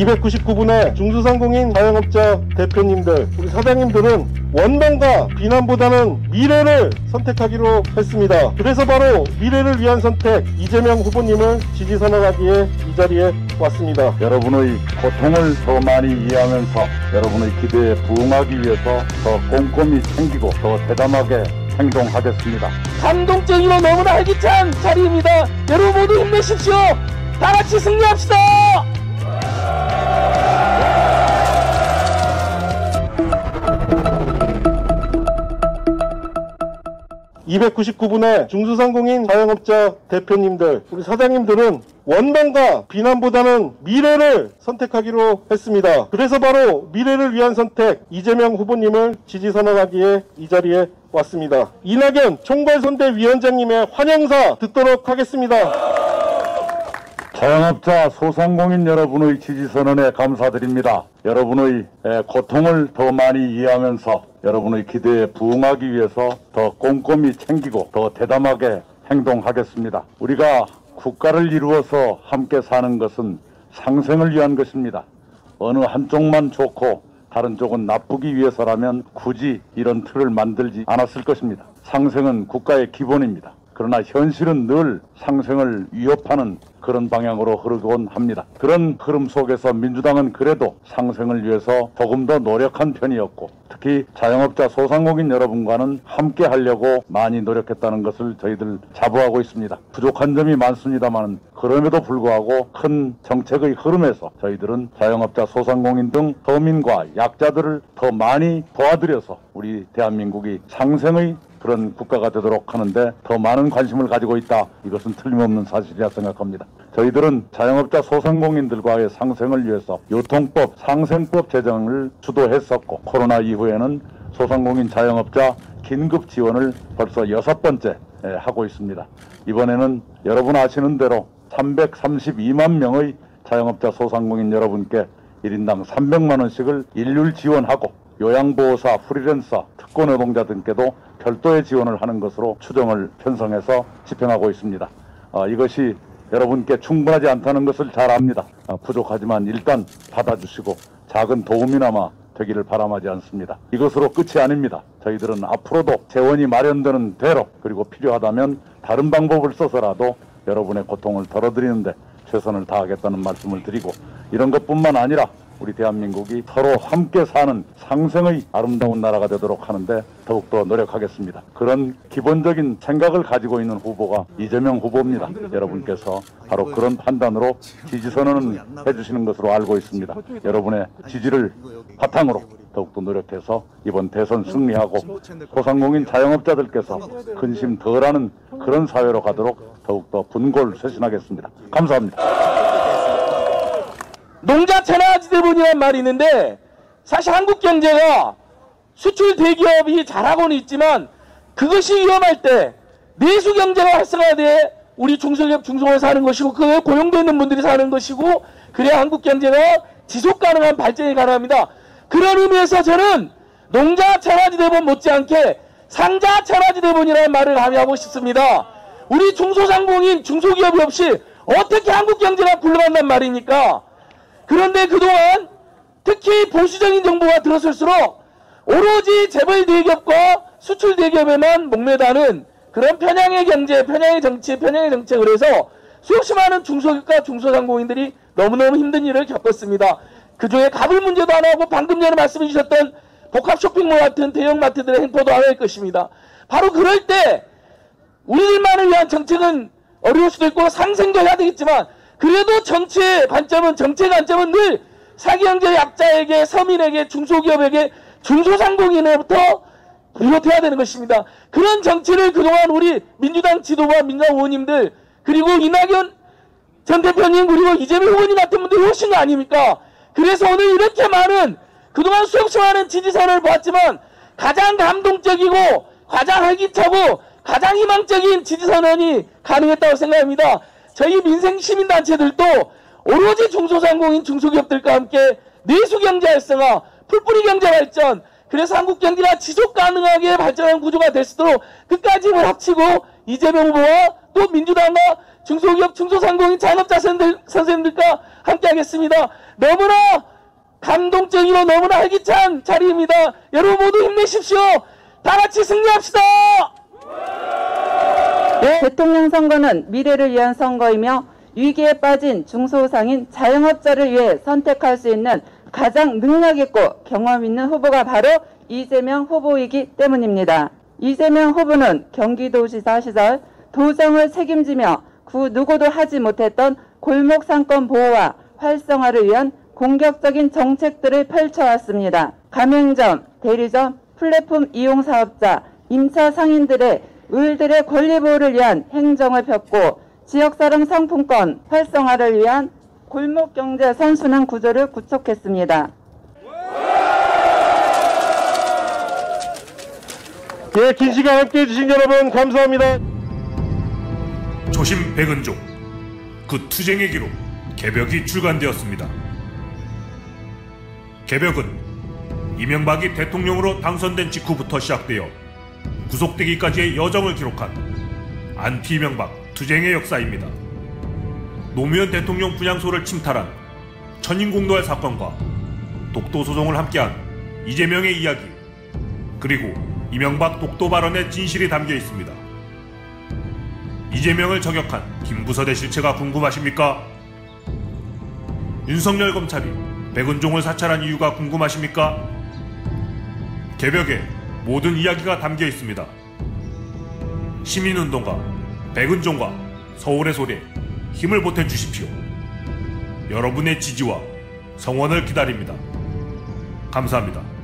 299분의 중소상공인 자영업자 대표님들, 우리 사장님들은 원망과 비난보다는 미래를 선택하기로 했습니다. 그래서 바로 미래를 위한 선택 이재명 후보님을 지지 선언하기에 이 자리에 왔습니다. 여러분의 고통을 더 많이 이해하면서 여러분의 기대에 부응하기 위해서 더 꼼꼼히 챙기고 더 대담하게 행동하겠습니다. 감동적이고 너무나 활기찬 자리입니다. 여러분 모두 힘내십시오. 다 같이 승리합시다. 299분의 중소상공인 자영업자 대표님들, 우리 사장님들은 원망과 비난보다는 미래를 선택하기로 했습니다. 그래서 바로 미래를 위한 선택 이재명 후보님을 지지 선언하기에 이 자리에 왔습니다. 이낙연 총괄선대위원장님의 환영사 듣도록 하겠습니다. 자영업자 소상공인 여러분의 지지 선언에 감사드립니다. 여러분의 고통을 더 많이 이해하면서 여러분의 기대에 부응하기 위해서 더 꼼꼼히 챙기고 더 대담하게 행동하겠습니다. 우리가 국가를 이루어서 함께 사는 것은 상생을 위한 것입니다. 어느 한쪽만 좋고 다른 쪽은 나쁘기 위해서라면 굳이 이런 틀을 만들지 않았을 것입니다. 상생은 국가의 기본입니다. 그러나 현실은 늘 상생을 위협하는 그런 방향으로 흐르곤 합니다. 그런 흐름 속에서 민주당은 그래도 상생을 위해서 조금 더 노력한 편이었고 특히 자영업자 소상공인 여러분과는 함께 하려고 많이 노력했다는 것을 저희들 자부하고 있습니다. 부족한 점이 많습니다만 그럼에도 불구하고 큰 정책의 흐름에서 저희들은 자영업자 소상공인 등 서민과 약자들을 더 많이 도와드려서 우리 대한민국이 상생의 그런 국가가 되도록 하는데 더 많은 관심을 가지고 있다. 이것은 틀림없는 사실이라 생각합니다. 저희들은 자영업자 소상공인들과의 상생을 위해서 유통법, 상생법 제정을 주도했었고 코로나 이후에는 소상공인 자영업자 긴급 지원을 벌써 여섯 번째 하고 있습니다. 이번에는 여러분 아시는 대로 332만 명의 자영업자 소상공인 여러분께 1인당 300만 원씩을 일률 지원하고 요양보호사, 프리랜서, 특권노동자 등께도 별도의 지원을 하는 것으로 추정을 편성해서 집행하고 있습니다. 어, 이것이 여러분께 충분하지 않다는 것을 잘 압니다. 어, 부족하지만 일단 받아주시고 작은 도움이나마 되기를 바람하지 않습니다. 이것으로 끝이 아닙니다. 저희들은 앞으로도 재원이 마련되는 대로 그리고 필요하다면 다른 방법을 써서라도 여러분의 고통을 덜어드리는데 최선을 다하겠다는 말씀을 드리고 이런 것뿐만 아니라 우리 대한민국이 서로 함께 사는 상생의 아름다운 나라가 되도록 하는데 더욱더 노력하겠습니다. 그런 기본적인 생각을 가지고 있는 후보가 이재명 후보입니다. 여러분께서 바로 그런 판단으로 지지선언을 해주시는 것으로 알고 있습니다. 여러분의 지지를 바탕으로 더욱더 노력해서 이번 대선 승리하고 소상공인 자영업자들께서 근심 덜하는 그런 사회로 가도록 더욱더 분골 쇄신하겠습니다. 감사합니다. 농자 천하지대본이란 말이 있는데 사실 한국 경제가 수출 대기업이 잘하고는 있지만 그것이 위험할 때 내수 경제가 활성화돼 우리 중소기업 중소기업 사는 것이고 그에 고용도 있는 분들이 사는 것이고 그래야 한국 경제가 지속 가능한 발전이 가능합니다. 그런 의미에서 저는 농자 천하지대본 못지않게 상자 천하지대본이라는 말을 함유하고 싶습니다. 우리 중소상공인 중소기업이 없이 어떻게 한국 경제가 굴러간단 말입니까? 그런데 그동안 특히 보수적인 정부가 들어설수록 오로지 재벌 대기업과 수출 대기업에만 목매다는 그런 편향의 경제, 편향의 정치, 편향의 정책을 해서 수없이 많은 중소기업과 중소상공인들이 너무너무 힘든 일을 겪었습니다. 그 중에 가불 문제도 하나고 방금 전에 말씀해 주셨던 복합 쇼핑몰 같은 대형마트들의 행포도 하나일 것입니다. 바로 그럴 때 우리들만을 위한 정책은 어려울 수도 있고 상생도 해야 되겠지만 그래도 정치의 관점은 정치의 관점은 늘 사기경제 약자에게 서민에게 중소기업에게 중소상공인으로부터 비롯해야 되는 것입니다. 그런 정치를 그동안 우리 민주당 지도부와 민주당 의원님들 그리고 이낙연 전 대표님 그리고 이재명 후보님 같은 분들이 오신 거 아닙니까? 그래서 오늘 이렇게 많은 그동안 많은 지지선을 보았지만 가장 감동적이고 가장 활기차고 가장 희망적인 지지선언이 가능했다고 생각합니다. 저희 민생시민단체들도 오로지 중소상공인 중소기업들과 함께 내수경제 활성화, 풀뿌리 경제 발전, 그래서 한국 경제가 지속 가능하게 발전하는 구조가 될 수 있도록 끝까지 힘을 합치고 이재명 후보와 또 민주당과 중소기업 중소상공인 선생님들- 선생님들과 함께 하겠습니다. 너무나 감동적이고 너무나 활기찬 자리입니다. 여러분 모두 힘내십시오. 다 같이 승리합시다. 대통령 선거는 미래를 위한 선거이며 위기에 빠진 중소상인 자영업자를 위해 선택할 수 있는 가장 능력 있고 경험 있는 후보가 바로 이재명 후보이기 때문입니다. 이재명 후보는 경기도지사 시절 도정을 책임지며 그 누구도 하지 못했던 골목 상권 보호와 활성화를 위한 공격적인 정책들을 펼쳐왔습니다. 가맹점, 대리점, 플랫폼 이용 사업자, 임차 상인들의 을들의 권리 보호를 위한 행정을 폈고 지역사랑 상품권 활성화를 위한 골목 경제 선순환 구조를 구축했습니다. 예, 긴 시간 함께 해 주신 여러분 감사합니다. 초심 백은종 그 투쟁의 기록 개벽이 출간되었습니다. 개벽은 이명박이 대통령으로 당선된 직후부터 시작되어 구속되기까지의 여정을 기록한 안티 이명박 투쟁의 역사입니다. 노무현 대통령 분향소를 침탈한 천인공노의 사건과 독도 소송을 함께한 이재명의 이야기 그리고 이명박 독도 발언의 진실이 담겨 있습니다. 이재명을 저격한 김부서의 실체가 궁금하십니까? 윤석열 검찰이 백은종을 사찰한 이유가 궁금하십니까? 개벽에 모든 이야기가 담겨 있습니다. 시민운동가 백은종과 서울의 소리에 힘을 보태 주십시오. 여러분의 지지와 성원을 기다립니다. 감사합니다.